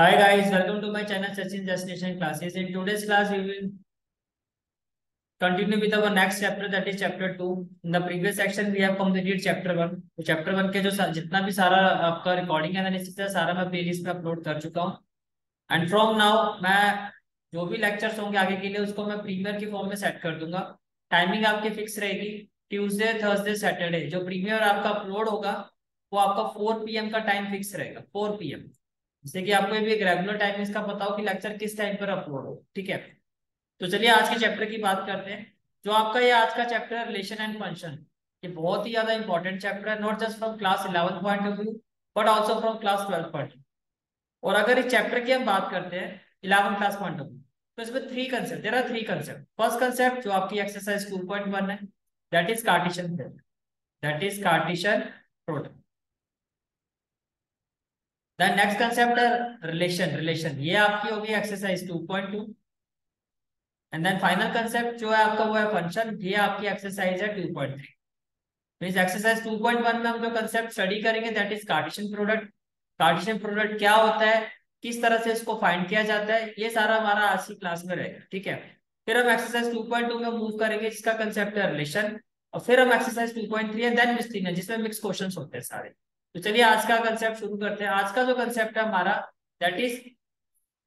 Hi guys, welcome to my channel Sachin Destination Classes. In today's class, we will continue with our next chapter that is chapter 2. In the previous section, we have completed chapter 1. तो chapter 1 के जो जितना भी सारा आपका analysis है सारा मैं प्लेलिस्ट में अपलोड कर चुका हूँ एंड फ्रॉम नाउ मैं जो भी लेक्चर्स होंगे आगे के लिए उसको मैं प्रीमियर की फॉर्म में सेट कर दूँगा टाइमिंग आपकी फिक्स रहेगी ट्यूसडे थर्सडे सैटरडे जो प्रीमियर आपका अपलोड होगा वो आपका फोर पी का टाइम फिक्स रहेगा फोर पी जैसे कि आपको भी एक रेगुलर टाइम इसका पता हो कि लेक्चर किस टाइम पर अपलोड हो, ठीक है? तो चलिए आज के चैप्टर की बात करते हैं। जो आपका ये आज का चैप्टर है रिलेशन एंड फ़ंक्शन ये बहुत ही ज़्यादा इंपॉर्टेंट चैप्टर है not just from class eleven point of view but also from class twelve point और अगर इस चैप्टर की हम बात करते हैं eleven class point of view तो इसमें three concept there are three concept first concept जो आपकी एक्सरसाइज टू पॉइंट वन है that is cartesian that is cartesian product then next concept relation relation ये आपकी होगी exercise 2.2 and then final concept जो है आपका वो है फ़ंक्शन ये आपकी एक्सरसाइज है 2.3 मींस एक्सरसाइज 2.1 में हम जो कंसेप्ट स्टडी करेंगे that is Cartesian product Cartesian product क्या होता है? किस तरह से इसको फाइंड किया जाता है? ये सारा हमारा आज की क्लास में रहेगा, ठीक है? फिर हम एक्सरसाइज 2.2 में मूव करेंगे, जिसका कंसेप्ट है रिलेशन और फिर हम एक्सरसाइज 2.3 एंड देन मिस्टिंग जिसमें मिक्स क्वेश्चंस होते हैं सारे। तो चलिए आज का कंसेप्ट शुरू करते हैं। आज का जो कंसेप्ट है हमारा that is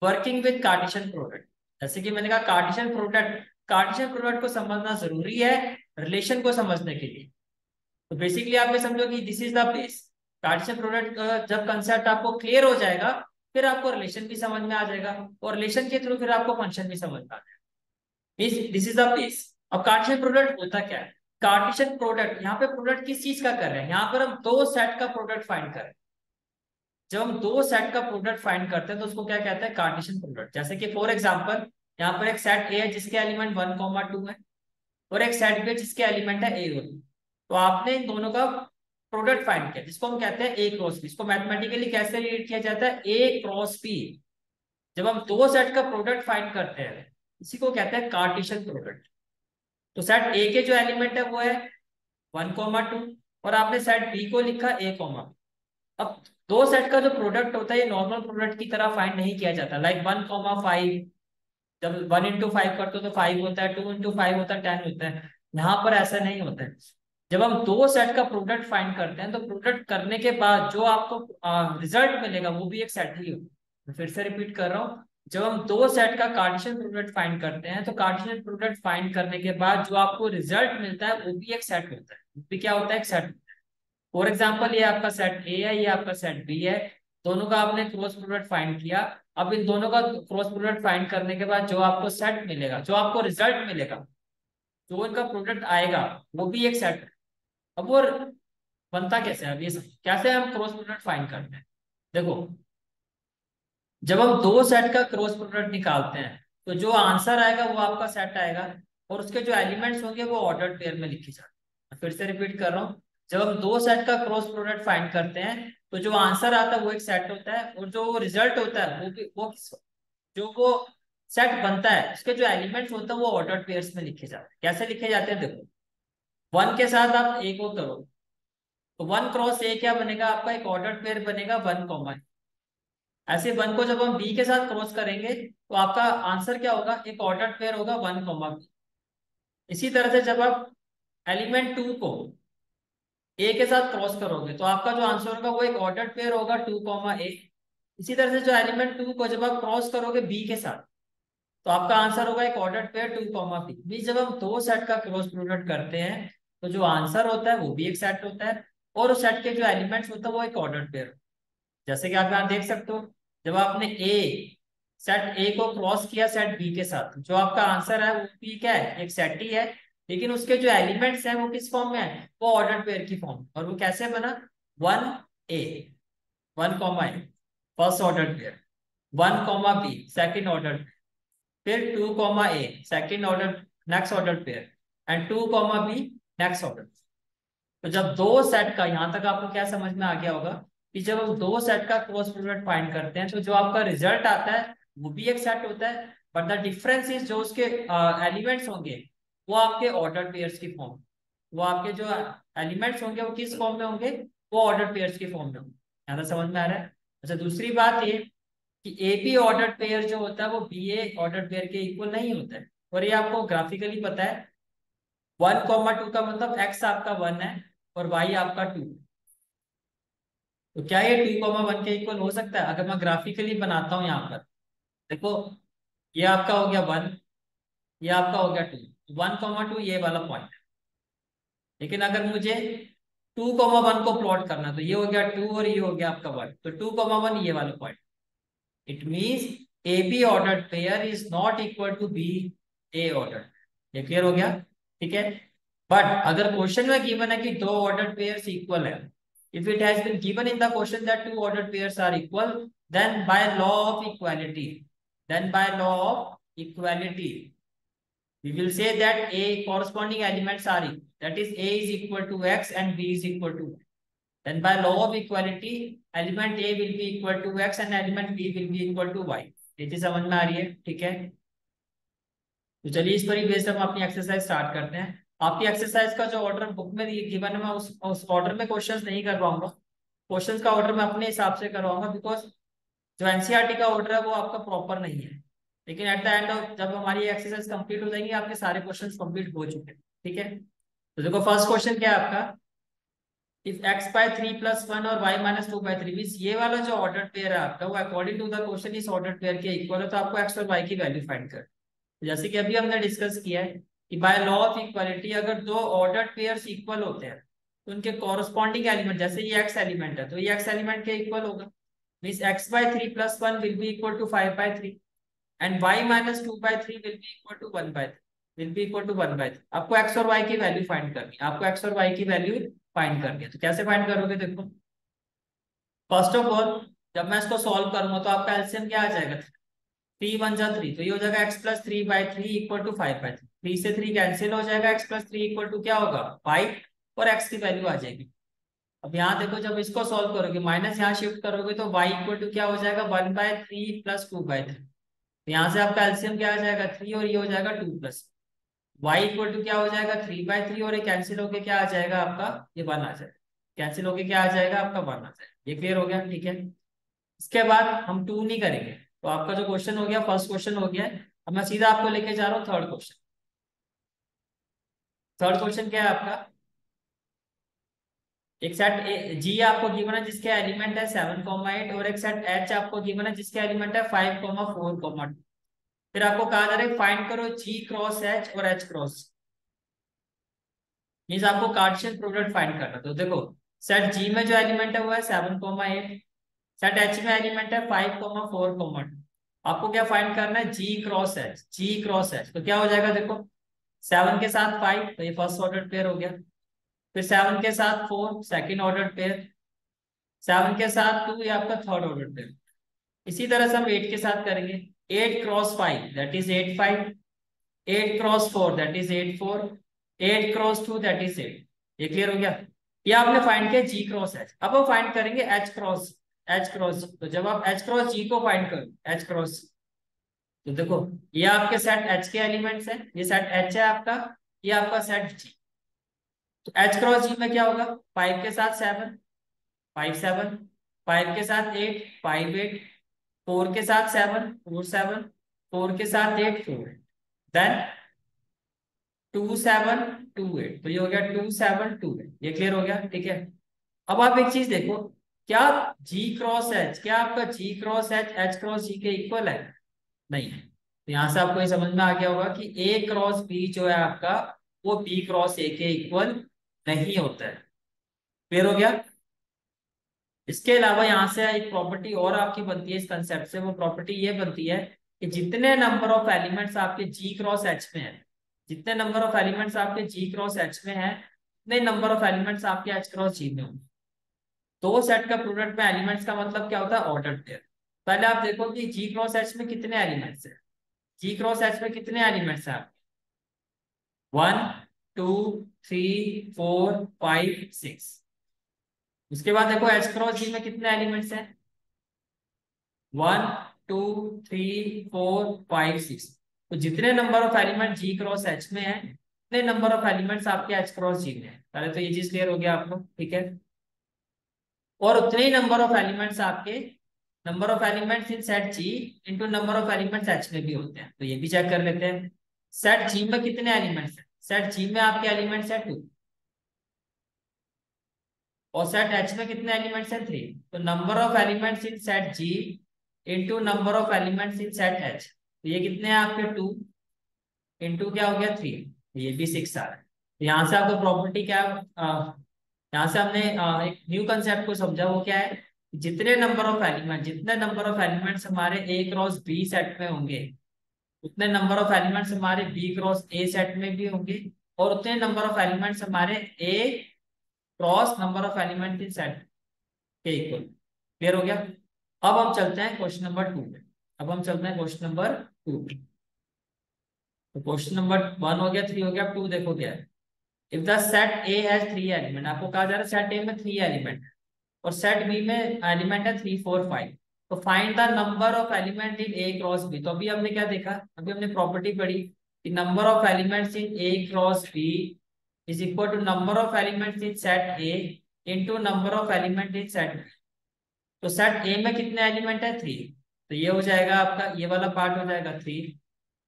working with Cartesian product जैसे कि मैंने कहा कार्टिशन प्रोडक्ट कार्टिशन प्रोडक्ट को समझना ज़रूरी है रिलेशन को समझने के लिए। तो बेसिकली आप ये समझो कि this is the base Cartesian product जब कंसेप्ट आपको क्लियर हो जाएगा, फिर आपको रिलेशन भी समझ में आ जाएगा और रिलेशन के थ्रू फिर आपको फ़ंक्शन भी समझ में आ जाएगा। दिस इज़ द बेस अब कार्टिशन प्रोडक्ट होता क्या है? कार्टिशन प्रोडक्ट यहाँ पे प्रोडक्ट किस चीज़ का कर रहे हैं? यहाँ पर हम दो सेट का प्रोडक्ट फाइंड करें जब हम दो सेट का प्रोडक्ट फाइंड करते हैं तो उसको क्या कहते हैं? कार्टिशन प्रोडक्ट जैसे कि फॉर एग्जांपल यहाँ पर एक सेट ए है जिसके एलिमेंट वन कॉमा टू है, और एक सेट बी है जिसके एलिमेंट है ए और तो आपने इन दोनों का प्रोडक्ट फाइंड किया, जिसको हम कहते हैं ए क्रॉस बी इसको मैथमेटिकली कैसे रिलेट किया जाता है? ए क्रॉस बी जब हम दो सेट का प्रोडक्ट फाइंड करते हैं, इसी को कहते हैं कार्टिशन प्रोडक्ट तो सेट ए के जो एलिमेंट है वो है वन कोमा टू और आपने सेट बी को लिखा ए कोमा अब दो सेट का जो प्रोडक्ट होता है, ये नॉर्मल प्रोडक्ट की तरह फाइंड नहीं किया जाता। लाइक वन कोमा फाइव जब वन इंटू फाइव करते हो तो फाइव होता है टू इंटू फाइव होता है टेन होता है। यहाँ पर ऐसा नहीं होता है। जब हम दो सेट का प्रोडक्ट फाइंड करते हैं तो प्रोडक्ट करने के बाद जो आपको रिज़ल्ट मिलेगा, वो भी एक सेट ही हो। फिर से रिपीट कर रहा हूँ। जब हम दो सेट का कार्टिशियन प्रोडक्ट फाइंड करते हैं तो कार्टिशियन प्रोडक्ट फाइंड करने के बाद जो आपको रिज़ल्ट मिलता है, वो भी एक सेट होता है। वो भी क्या होता है? एक सेट फॉर एग्ज़ाम्पल ये आपका सेट ए है, ये आपका सेट बी है। दोनों का आपने क्रॉस प्रोडक्ट फाइंड किया। अब इन दोनों का क्रॉस प्रोडक्ट फाइंड करने के बाद जो आपको सेट मिलेगा, जो आपको रिज़ल्ट मिलेगा, जो इनका प्रोडक्ट आएगा, वो भी एक सेट अब वो बनता कैसे है? अब ये कैसे हम क्रॉस प्रोडक्ट फाइंड करते हैं? देखो जब हम दो सेट का क्रॉस प्रोडक्ट निकालते हैं तो जो आंसर आएगा वो आपका सेट आएगा और उसके जो एलिमेंट्स होंगे वो ऑर्डर पेयर में लिखे जाते हैं। फिर से रिपीट कर रहा हूँ, जब हम दो सेट का क्रॉस प्रोडक्ट फाइंड करते हैं तो जो आंसर आता है वो एक सेट होता है और जो रिज़ल्ट होता है वो भी, वो जो वो सेट बनता है, उसके जो एलिमेंट्स होते हैं वो ऑर्डर पेयर्स में लिखे जाते हैं। कैसे लिखे जाते हैं देखो वन के साथ आप ए को करो तो वन क्रॉस ए क्या बनेगा? आपका एक ऑर्डर पेयर बनेगा वन कॉमन ऐसे वन को जब हम बी के साथ क्रॉस करेंगे तो आपका आंसर क्या होगा? एक ऑर्डर पेयर होगा वन कॉमा बी इसी तरह से जब आप एलिमेंट टू को ए के साथ क्रॉस करोगे तो आपका जो आंसर होगा, वो एक ऑर्डर पेयर होगा टू कॉमा ए इसी तरह से जो एलिमेंट टू को जब आप क्रॉस करोगे बी के साथ तो आपका आंसर होगा एक order pair two comma B B जब हम दो सेट का क्रॉस प्रोडक्ट करते हैं तो जो आंसर होता है, वो भी एक सेट होता है, और उस सेट के जो एलिमेंट्स होता है, वो एक ऑर्डर पेयर जैसे कि आप यहाँ देख सकते हो, जब आपने ए सेट ए को क्रॉस किया सेट बी के साथ, जो आपका आंसर है वो पी क्या है, एक सेट ही है, लेकिन उसके जो एलिमेंट्स हैं वो किस फॉर्म में है? वो ऑर्डर पेयर की फॉर्म और वो कैसे बना? One A one comma A first order pair one comma B second order फिर two comma A second order next order pair and two comma B next order तो जब दो सेट का, यहाँ तक आपको क्या समझ में आ गया होगा? कि जब हम दो सेट का क्रॉस प्रोडक्ट फाइंड करते हैं तो जो आपका रिज़ल्ट आता है वो भी एक सेट होता है बट द डिफरेंस इज़ जो उसके एलिमेंट्स uh, होंगे वो आपके ऑर्डर पेयर्स की फॉर्म वो आपके जो एलिमेंट्स होंगे वो किस फॉर्म में होंगे वो ऑर्डर पेयर्स की फॉर्म में होंगे। यहाँ समझ में आ रहा है? अच्छा दूसरी बात ये कि ए बी ऑर्डर पेयर जो होता है वो बी ए ऑर्डर पेयर के इक्वल नहीं होता है। और ये आपको ग्राफिकली पता है वन कॉमा टू का मतलब एक्स आपका वन है और वाई आपका टू तो क्या ये टू कॉमा वन के इक्वल हो सकता है? अगर मैं ग्राफिकली बनाता हूँ यहाँ पर। देखो, ये आपका हो गया वन ये आपका हो गया टू वन कॉमा टू ये वाला पॉइंट लेकिन अगर मुझे टू कॉमा वन को प्लॉट करना तो ये हो गया टू और ये हो गया आपका वन तो टू कॉमा वन ये वाला point it means A B order pair is not equal to B A order ये क्लियर हो गया? ठीक है? बट अगर क्वेश्चन में गिवन है कि दो ऑर्डर पेयर इक्वल है If it has been given in the question that two order pairs are equal then by law of equality then by law of equality we will say that a corresponding elements are equal. That is a is equal to x and b is equal to y. Then by law of equality, element a will be equal to x and element b will be equal to y. ये चीज समझ में आ रही है ठीक है तो चलिए इस पर ही बेस्ड हम अपनी एक्सरसाइज स्टार्ट करते हैं आपकी एक्सरसाइज का जो ऑर्डर बुक में गिवन है उस उस ऑर्डर में क्वेश्चंस नहीं करवाऊँगा। क्वेश्चंस का ऑर्डर मैं अपने हिसाब से करवाऊँगा बिकॉज़ जो एनसीईआरटी का ऑर्डर है, वो आपका प्रॉपर नहीं है। लेकिन एट द एंड ऑफ़ जब हमारी एक्सरसाइज कंप्लीट हो जाएँगी, आपके सारे क्वेश्चन कंप्लीट हो चुके हैं। ठीक है? तो देखो फ़र्स्ट क्वेश्चन क्या है आपका? If X by three plus one और Y minus two by three ये वाला जो ऑर्डर पेयर है आपका, वो अकॉर्डिंग टू द क्वेश्चन इस ऑर्डर पेयर के इक्वल है तो आपको एक्स और वाई की वैल्यू फाइंड कर जैसे कि अभी हमने डिस्कस किया है कि बाय लॉ ऑफ़ इक्वालिटी अगर दो ऑर्डर पेयर इक्वल होते हैं तो उनके कॉरस्पॉन्डिंग एलिमेंट जैसे ये एक्स एलिमेंट है तो ये एक्स एलिमेंट के इक्वल होगा? Mean X by three plus one will be equal to five by three and y minus 2 by 3 will be equal to 1 by 3 will be equal to 1 by 3 आपको x और y की value find करनी है। आपको x और y की value find करनी है। तो कैसे फाइंड करोगे देखो? फ़र्स्ट ऑफ़ ऑल जब मैं इसको सॉल्व करूँगा तो आपका एलसीएम क्या आ जाएगा? थ्री वन जा थ्री तो ये हो जाएगा X plus three by three equal to five by three three से थ्री कैंसिल हो जाएगा X plus three equal to क्या होगा? फाइव और एक्स की वैल्यू आ जाएगी। अब यहाँ देखो, जब इसको सॉल्व करोगे माइनस यहाँ शिफ्ट करोगे तो वाई इक्वल टू क्या हो जाएगा? One by three plus two by three यहाँ से आपका एल्सियम क्या आ जाएगा? थ्री और ये हो जाएगा two plus Y equal to क्या हो जाएगा? थ्री बाय थ्री और ये कैंसिल होके क्या आ जाएगा आपका? ये वन आ जाएगा। कैंसिल होके क्या आ जाएगा? आपका वन आ जाएगा। ये क्लियर हो गया? ठीक है। इसके बाद हम टू नहीं करेंगे। तो आपका जो क्वेश्चन हो गया फ़र्स्ट क्वेश्चन हो गया अब मैं सीधा आपको लेके जा रहा हूँ थर्ड क्वेश्चन थर्ड क्वेश्चन क्या है आपका? एक सेट जी आपको गिवन है, जिसके एलिमेंट है सेवन कॉमा एट और एक सेट एच आपको गिवन है, जिसके एलिमेंट है five comma four comma two फिर आपको कहा जा रहा है फाइंड करो जी क्रॉस एच और एच क्रॉस मीन्स आपको कार्टेशियन प्रोडक्ट फाइंड करना तो देखो सेट जी में जो एलिमेंट है, वो है seven comma eight set H में एलिमेंट है five comma four comma two आपको क्या फाइंड करना है? G cross H G cross H तो क्या हो जाएगा देखो सेवन के साथ फाइव तो ये फ़र्स्ट ऑर्डर पेयर हो गया। फिर सेवन के साथ four second order pair seven के साथ टू ये आपका थर्ड ऑर्डर पेयर इसी तरह से हम एट के साथ करेंगे। Eight cross five that is eight five eight cross four that is eight four eight cross two that is eight ये क्लियर हो गया? ये आपने फाइंड किया जी क्रॉस एच अब हम फाइंड करेंगे एच क्रॉस एच क्रॉस तो जब आप एच क्रॉस जी को फाइंड करो एच क्रॉस तो देखो, ये आपके सेट एच के एलिमेंट्स हैं, ये सेट एच है आपका, ये आपका सेट जी तो एच क्रॉस जी में क्या होगा? फाइव के साथ सेवन फाइव सेवन फाइव के साथ एट फाइव एट फोर के साथ सेवन फोर सेवन फोर के साथ eight four then two seven two eight तो ये हो गया टू सेवन टू एट ये क्लियर हो गया? ठीक है? अब आप एक चीज़ देखो, क्या जी क्रॉस एच क्या आपका G cross H H cross G के इक्वल है? नहीं है। तो यहाँ से आपको ये समझ में आ गया होगा कि ए क्रॉस बी जो है आपका, वो बी क्रॉस ए के इक्वल नहीं होता है। क्लियर हो गया? इसके अलावा यहाँ से एक प्रॉपर्टी और आपकी बनती है इस कंसेप्ट से। वो प्रॉपर्टी ये बनती है कि जितने नंबर ऑफ़ एलिमेंट्स आपके जी क्रॉस एच में है, जितने नंबर ऑफ़ एलिमेंट्स आपके जी क्रॉस एच में है, उतने नंबर ऑफ़ एलिमेंट्स आपके एच क्रॉस जी में होंगे। दो सेट का प्रोडक्ट में एलिमेंट्स का मतलब क्या होता है? ऑर्डर पेयर पहले आप देखो कि जी क्रॉस एच में कितने एलिमेंट्स है। जी क्रॉस एच में कितने एलिमेंट्स है one two three four five six उसके बाद देखो एच क्रॉस जी में कितने एलिमेंट्स हैं? One two three four five six तो जितने number of element G cross H में है, उतने नंबर ऑफ़ एलिमेंट्स आपके एच क्रॉस जी में है। पहले तो ये चीज़ क्लियर हो गया आपको, ठीक है? और उतने ही नंबर ऑफ़ एलिमेंट्स आपके number of elements in set G into number of elements H में भी होते हैं। तो ये भी चेक कर लेते हैं। सेट जी में कितने एलिमेंट्स हैं? सेट जी में आपके एलिमेंट्स है टू और सेट एच में कितने एलिमेंट्स हैं? थ्री तो number of elements in set G into number of elements in set H तो ये कितने हैं आपके? टू इंटू क्या हो गया? थ्री तो ये भी सिक्स आ रहा है। तो यहाँ से आपको प्रॉपर्टी क्या यहाँ से हमने एक न्यू कंसेप्ट को समझा। वो क्या है? जितने नंबर ऑफ़ एलिमेंट जितने नंबर ऑफ़ एलिमेंट्स हमारे ए क्रॉस बी सेट में होंगे, उतने नंबर ऑफ़ एलिमेंट्स हमारे बी क्रॉस ए सेट में भी होंगे और उतने नंबर ऑफ़ एलिमेंट्स हमारे A cross number of element in set के इक्वल क्लियर हो गया? अब हम चलते हैं क्वेश्चन नंबर टू पे. अब हम चलते हैं क्वेश्चन नंबर टू तो क्वेश्चन नंबर वन हो गया थ्री हो गया टू देखो क्या if the set A has three element आपको कहा जा रहा है सेट ए में थ्री एलिमेंट और सेट बी में एलिमेंट है थ्री फोर फाइव तो find the number of element in A cross B तो अभी हमने क्या देखा? अभी हमने प्रॉपर्टी पढ़ी कि number of elements in A cross B is equal to number of elements in set A into number of element in set B तो सेट ए में कितने एलिमेंट है? थ्री तो ये हो जाएगा आपका, ये वाला पार्ट हो जाएगा थ्री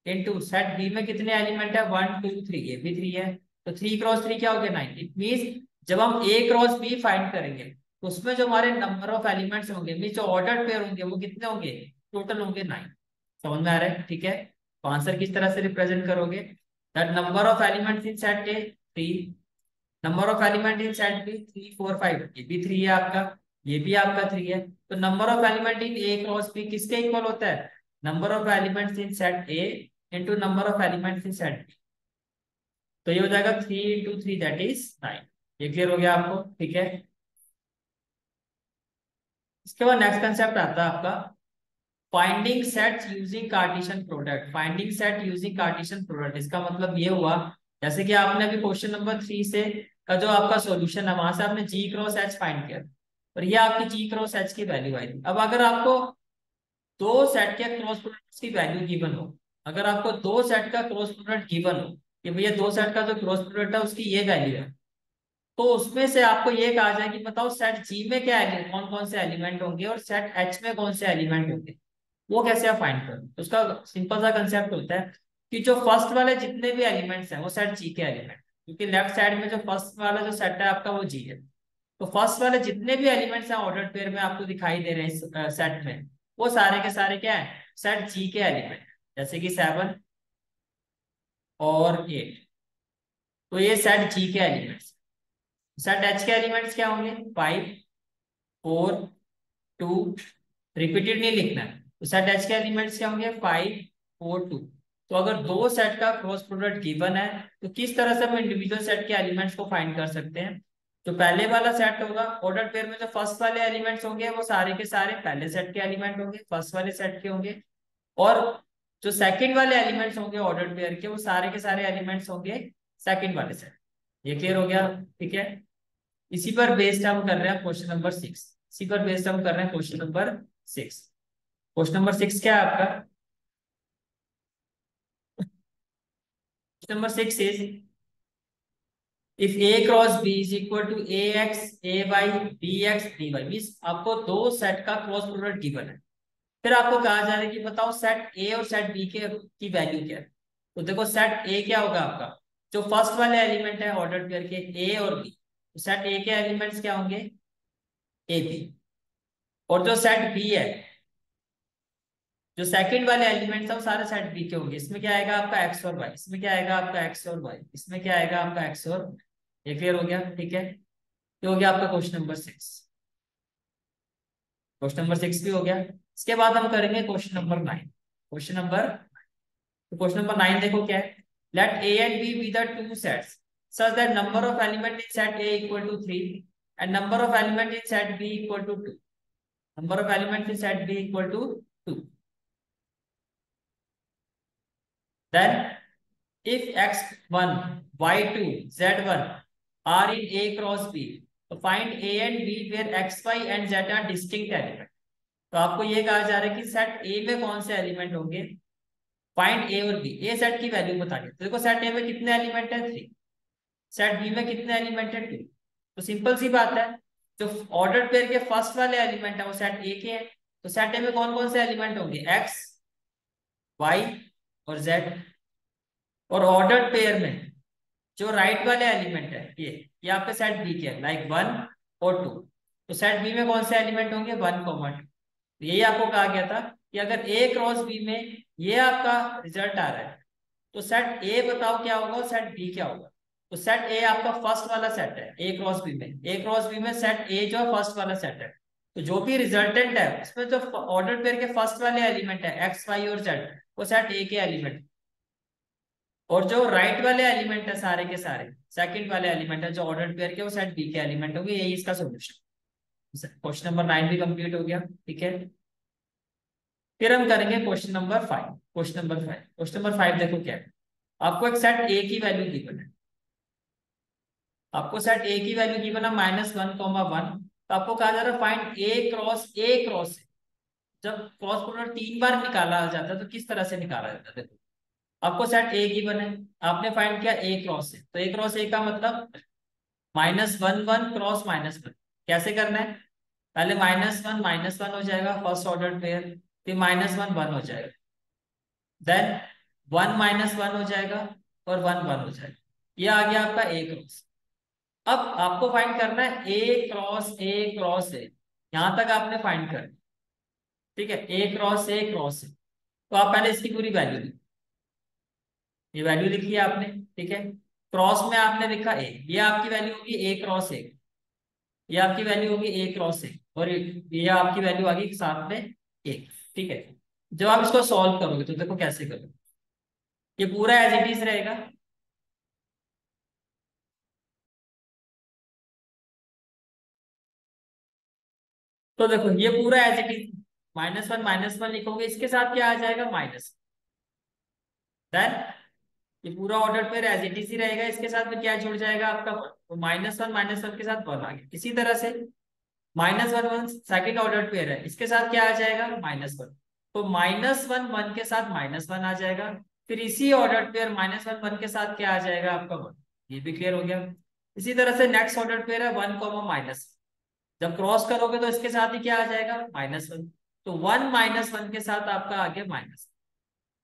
इनटू सेट बी में कितने एलिमेंट है? वन टू थ्री ये भी थ्री है. तो थ्री क्रॉस थ्री क्या हो गया? नाइन इट मीन जब हम ए क्रॉस बी फाइंड करेंगे उसमें जो हमारे नंबर ऑफ़ एलिमेंट्स होंगे मीन जो ऑर्डर पेयर होंगे, वो कितने होंगे? टोटल होंगे नाइन समझ में आ रहा है? ठीक है? तो आंसर किस तरह से रिप्रेजेंट करोगे? That number of elements in set A three number of element in set B three four five ये भी थ्री है आपका, ये भी आपका थ्री है. तो number of element in A cross B किसके इक्वल होता है? Number of elements in set A into number of elements in set B तो ये हो जाएगा three into three that is nine ये क्लियर हो गया आपको? ठीक है? इसके बाद नेक्स्ट कंसेप्ट आता है आपका finding set using Cartesian product finding set using Cartesian product इसका मतलब ये हुआ, जैसे कि आपने अभी क्वेश्चन नंबर थ्री से का जो आपका सॉल्यूशन है, वहाँ से आपने जी क्रॉस एच फाइंड किया। और ये आपकी जी क्रॉस एच की वैल्यू आई थी। अब अगर आपको दो सेट के क्रॉस प्रोडक्ट की वैल्यू गिवन हो, अगर आपको दो सेट का क्रॉस प्रोडक्ट गिवन हो, कि भैया दो सेट का जो क्रॉस प्रोडक्ट है, उसकी ये वैल्यू है। तो उसमें से आपको ये कहा जाए कि बताओ सेट जी में क्या कौन कौन से एलिमेंट होंगे और सेट एच में कौन से एलिमेंट होंगे? वो कैसे आप फाइंड करोगे? तो उसका सिंपल सा कंसेप्ट होता है कि जो फ़र्स्ट वाले जितने भी एलिमेंट्स हैं, वो सेट जी के एलिमेंट क्योंकि लेफ़्ट साइड में जो फ़र्स्ट वाला जो सेट है, आपका वो जी है। तो फ़र्स्ट वाले जितने भी एलिमेंट्स हैं ऑर्डर पेयर में आपको दिखाई दे रहे हैं सेट में, वो सारे के सारे क्या है? सेट जी के एलिमेंट जैसे कि सेवन और एट तो ये सेट जी के एलिमेंट्स सेट एच के एलिमेंट्स क्या होंगे? फाइव फोर टू रिपीटेड नहीं लिखना है। तो सेट एच के एलिमेंट्स क्या होंगे? फाइव फोर टू तो अगर दो सेट का क्रॉस प्रोडक्ट गिवन है तो किस तरह से हम इंडिविजुअल सेट के एलिमेंट्स को फाइंड कर सकते हैं? जो पहले वाला सेट होगा ऑर्डर पेयर में जो फ़र्स्ट वाले एलिमेंट्स होंगे, वो सारे के सारे पहले सेट के एलिमेंट होंगे फ़र्स्ट वाले सेट के होंगे। और जो सेकंड वाले एलिमेंट्स होंगे ऑर्डर पेयर के, वो सारे के सारे एलिमेंट्स होंगे सेकंड वाले सेट ये क्लियर हो गया? ठीक है? इसी पर बेस्ड हम कर रहे हैं क्वेश्चन नंबर सिक्स इसी पर बेस्ड हम कर रहे हैं question number six question number six क्या है आपका? Number six is if A cross B is equal to A X A Y B X D Y mean आपको दो सेट का क्रॉस प्रोडक्ट गिवन है। फिर आपको कहा जा रहा है कि बताओ सेट ए और सेट बी के, की वैल्यू क्या है? तो देखो सेट ए क्या होगा आपका? जो फ़र्स्ट वाले एलिमेंट है ऑर्डर पेयर के ए और बी सेट ए के एलिमेंट्स क्या होंगे? ए बी और जो सेट बी है, जो सेकंड वाले एलिमेंट्स है, वो सारे सेट बी के होंगे। इसमें क्या आएगा आपका एक्स और वाई इसमें क्या आएगा आपका एक्स और वाई इसमें क्या आएगा आपका एक्स और ये क्लियर हो गया? ठीक है? ये हो गया आपका question number six question number six भी हो गया। इसके बाद हम करेंगे question number nine question number तो क्वेश्चन नंबर नाइन देखो क्या है? Let A and B be the two sets such that number of element in set A equal to 3 and number of element in set B equal to 2. Number of elements in set B equal to 2. Then if x1, y2, z1 are in A cross B, तो find A and B where x, y and z are distinct element. तो आपको ये कहा जा रहा है कि set A में कौन से एलिमेंट होंगे फाइंड ए और बी ए सेट की वैल्यू बता बतानी तो देखो सेट ए में कितने एलिमेंट है थ्री सेट बी में कितने एलिमेंट है? टू तो सिंपल सी बात है, जो ऑर्डर पेयर के फ़र्स्ट वाले एलिमेंट है, वो सेट ए के हैं। तो सेट ए में कौन कौन से एलिमेंट होंगे? एक्स वाई और जेड और ऑर्डर पेयर में जो राइट वाले एलिमेंट है, ये ये आपके सेट बी के लाइक वन और टू तो सेट बी में कौन से एलिमेंट होंगे? वन कॉमन टू यही आपको कहा गया था कि अगर ए क्रॉस बी में ये आपका रिज़ल्ट आ रहा है तो सेट ए बताओ क्या होगा और सेट बी क्या होगा। तो सेट ए आपका फ़र्स्ट वाला सेट है ए क्रॉस बी में। ए क्रॉस बी में सेट ए जो है फ़र्स्ट वाला सेट है। तो जो भी रिजल्टेंट है, उसमें जो ऑर्डर पेयर के फ़र्स्ट वाले एलिमेंट है एक्स वाई और जेड वो सेट ए के एलिमेंट और जो राइट वाले एलिमेंट है सारे के सारे सेकंड वाले एलिमेंट है, जो ऑर्डर पेयर के, वो सेट बी के एलिमेंट होंगे, यही इसका सोल्यूशन क्वेश्चन नंबर नाइन भी कंप्लीट हो गया, ठीक है? फिर हम करेंगे question number five question number five question number five देखो क्या है। आपको एक सेट ए की वैल्यू गिवन है। आपको सेट ए की वैल्यू गिवन है माइनस वन कॉमा वन तो आपको कहा जा रहा है find A cross A cross जब क्रॉस प्रोडक्ट तीन बार निकाला जाता है तो किस तरह से निकाला जाता है? देखो, आपको सेट ए गिवन है, आपने फाइंड किया ए क्रॉस ए तो ए क्रॉस ए का मतलब minus one one cross minus one कैसे करना है? पहले माइनस वन माइनस वन हो जाएगा फ़र्स्ट ऑर्डर पेयर फिर माइनस वन वन हो जाएगा। देन वन माइनस वन हो जाएगा और वन वन हो जाएगा। ये आ गया आपका ए क्रॉस अब आपको फाइंड करना है ए क्रॉस ए क्रॉस ए यहाँ तक आपने फाइंड कर ठीक है? ए क्रॉस ए क्रॉस ए तो आप पहले इसकी पूरी वैल्यू ली ये वैल्यू लिख लिया आपने, ठीक है? क्रॉस में आपने लिखा ए ये आपकी वैल्यू होगी ए क्रॉस ए ये आपकी वैल्यू होगी ए क्रॉस ए और ये आपकी वैल्यू आ गई साथ में एक ठीक है? जब आप इसको सॉल्व करोगे तो देखो कैसे करोगे। ये पूरा एज इट इज़ रहेगा। तो देखो, ये पूरा as it is minus one minus one लिखोगे, इसके साथ क्या आ जाएगा? माइनस देन ये पूरा ऑर्डर पे एज इट इज़ ही रहेगा, इसके साथ में क्या जुड़ जाएगा आपका वन तो माइनस वन माइनस वन के साथ वन आ गया। इसी तरह से minus one one second order pair है, इसके साथ क्या आ जाएगा? माइनस वन तो माइनस वन वन के साथ माइनस वन आ जाएगा। फिर इसी order pair minus one one के साथ क्या आ जाएगा आपका वन ये भी क्लियर हो गया। इसी तरह से नेक्स्ट ऑर्डर पेयर है वन कॉमा माइनस जब क्रॉस करोगे तो इसके साथ ही क्या आ जाएगा? माइनस वन तो वन माइनस वन के साथ आपका आ गया माइनस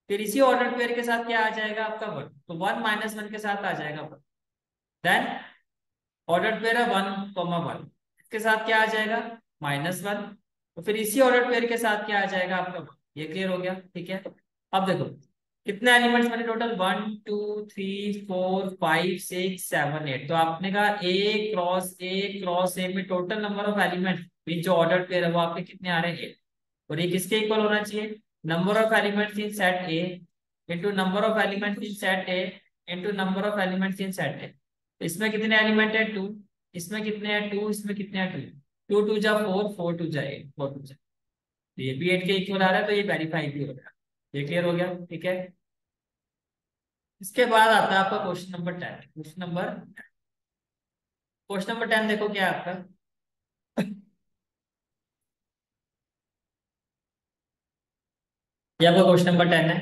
फिर इसी ऑर्डर पेयर के साथ क्या आ जाएगा आपका वन तो वन माइनस वन के साथ आ जाएगा वन देन ऑर्डर पेयर है वन कॉमा वन इसके साथ क्या आ जाएगा? माइनस वन तो फिर इसी ऑर्डर पेयर के साथ क्या आ जाएगा आपका वन ये क्लियर हो गया? ठीक है? अब देखो. कितने एलिमेंट्स बने total? One, two, three, four, five, six, seven, eight. तो आपने कहा A cross A cross A में टोटल नंबर ऑफ़ एलिमेंट जो ऑर्डर पेयर है, वो आपके कितने आ रहे हैं? एट और ये किसके इक्वल होना चाहिए? Number of elements in set A into number of elements in set A into number of elements in set A इसमें कितने एलिमेंट है? टू इसमें कितने हैं? टू इसमें कितने हैं? टू टू टू जा फोर फोर टू जा एट फोर टू जा। ये भी एट के इक्वल आ रहा है तो ये वेरीफाई भी हो गया ये क्लियर हो गया? ठीक है? इसके बाद आता है आपका question number ten question number question number ten देखो क्या है आपका? आपका क्वेश्चन नंबर टेन है।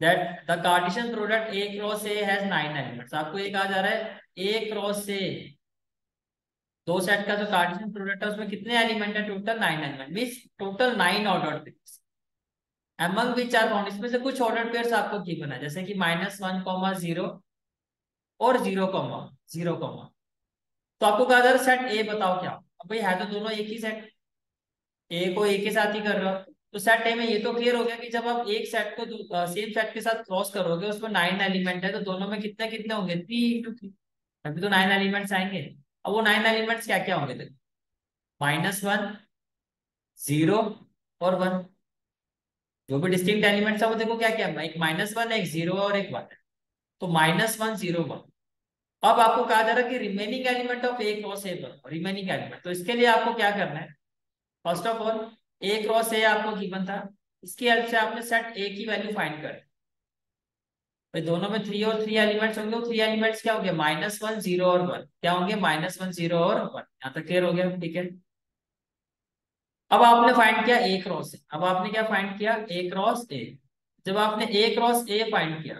That the cartesian product A cross A has nine elements आपको ये कहा जा रहा है ए क्रॉस ए दो सेट का जो कार्टेशियन प्रोडक्ट है, उसमें कितने एलिमेंट है? Total nine element means total nine order among which are found इसमें से कुछ ऑर्डर पेयर आपको की बना जैसे कि माइनस वन कॉमा ज़ीरो और ज़ीरो कॉमा ज़ीरो कॉमा तो आपको कहा है सेट ए बताओ क्या? अब भाई, है तो दोनों एक ही सेट ए को ए के साथ ही कर रहे हो। तो सेट ए में ये तो क्लियर हो गया कि जब आप एक सेट को सेम सेट के साथ क्रॉस करोगे, उसमें नाइन एलिमेंट है तो दोनों में कितने कितने होंगे? थ्री इंटू थ्री अभी तो नाइन एलिमेंट्स आएँगे। अब वो नाइन एलिमेंट्स क्या क्या होंगे माइनस वन ज़ीरो और वन जो भी डिस्टिंक्ट एलिमेंट्स है, वो देखो क्या क्या एक माइनस वन एक ज़ीरो और एक वन तो माइनस वन ज़ीरो वन अब आपको कहा जा रहा है कि remaining element of A cross A remaining element तो इसके लिए आपको क्या करना है? First of all A cross A आपको गिवन था। इसकी हेल्प से आपने सेट ए की वैल्यू फाइंड कर भाई, दोनों में थ्री और थ्री एलिमेंट्स होंगे। थ्री एलिमेंट्स क्या होंगे? माइनस वन ज़ीरो और वन क्या होंगे? माइनस वन ज़ीरो और वन यहाँ तक क्लियर हो गया? ठीक है। अब आपने फाइंड किया ए क्रॉस ए अब आपने क्या फाइंड किया? ए क्रॉस ए जब आपने ए क्रॉस ए फाइंड किया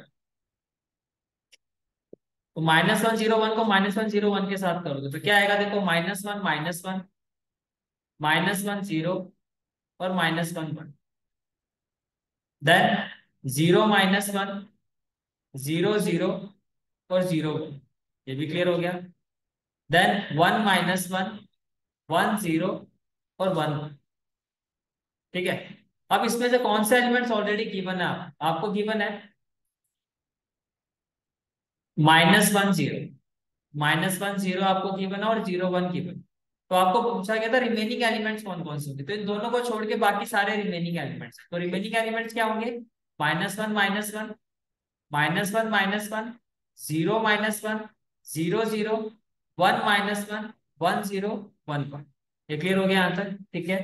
तो माइनस वन ज़ीरो वन को माइनस वन ज़ीरो वन के साथ करोगे तो क्या आएगा देखो minus one minus one minus one zero और minus one one then zero minus one zero zero और ज़ीरो वन ये भी क्लियर हो गया। Then one minus one one zero और वन वन ठीक है? अब इसमें से कौन से एलिमेंट्स ऑलरेडी गिवन है आपको गिवन है? Minus one zero minus one zero आपको गिवन है और ज़ीरो वन गिवन तो आपको पूछा गया था रिमेनिंग एलिमेंट्स कौन कौन से होंगे? तो इन दोनों को छोड़ के बाकी सारे रिमेनिंग एलिमेंट्स तो रिमेनिंग एलिमेंट्स क्या होंगे? Minus one minus one minus one minus one zero minus one zero zero one minus one one zero one one ये क्लियर हो गया आंसर ठीक है?